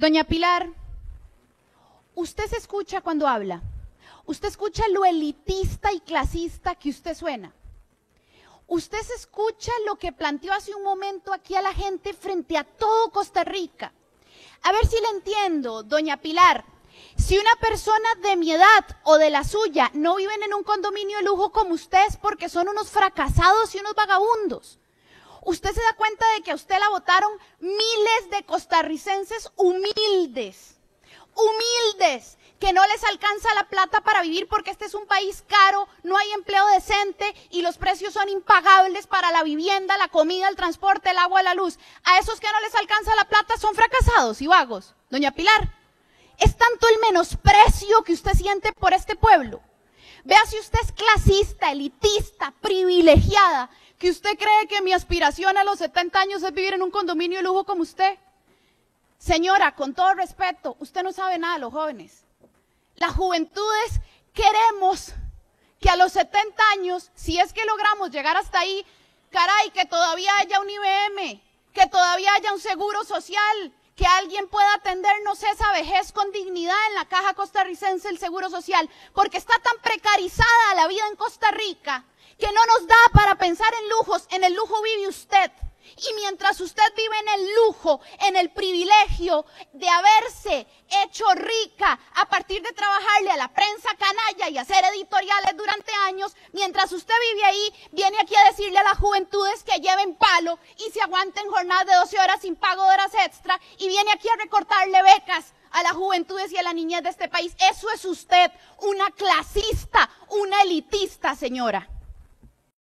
Doña Pilar, usted se escucha cuando habla. Usted escucha lo elitista y clasista que usted suena. Usted se escucha lo que planteó hace un momento aquí a la gente frente a todo Costa Rica. A ver si le entiendo, doña Pilar. Si una persona de mi edad o de la suya no viven en un condominio de lujo como ustedes porque son unos fracasados y unos vagabundos, usted se da cuenta de que a usted la votaron miles de costarricenses humildes, humildes, que no les alcanza la plata para vivir porque este es un país caro, no hay empleo decente y los precios son impagables para la vivienda, la comida, el transporte, el agua, la luz. A esos que no les alcanza la plata son fracasados y vagos. Doña Pilar, es tanto el menosprecio que usted siente por este pueblo. Vea si usted es clasista, elitista, privilegiada, que usted cree que mi aspiración a los 70 años es vivir en un condominio de lujo como usted. Señora, con todo respeto, usted no sabe nada de los jóvenes. Las juventudes queremos que a los 70 años, si es que logramos llegar hasta ahí, caray, que todavía haya un IBM, que todavía haya un seguro social, que alguien pueda atendernos esa vejez con dignidad en la caja costarricense del Seguro Social, porque está tan precarizada la vida en Costa Rica que no nos da para pensar en lujos, en el lujo vive usted. Y mientras usted vive en el lujo, en el privilegio de haberse hecho rica a partir de trabajarle a la prensa canalla y hacer editoriales durante años, mientras usted vive ahí, viene aquí a decirle a las juventudes que lleven palo y se aguanten jornadas de 12 horas sin pago de horas extra y viene aquí a recortarle becas a las juventudes y a la niñez de este país. Eso es usted, una clasista, una elitista, señora.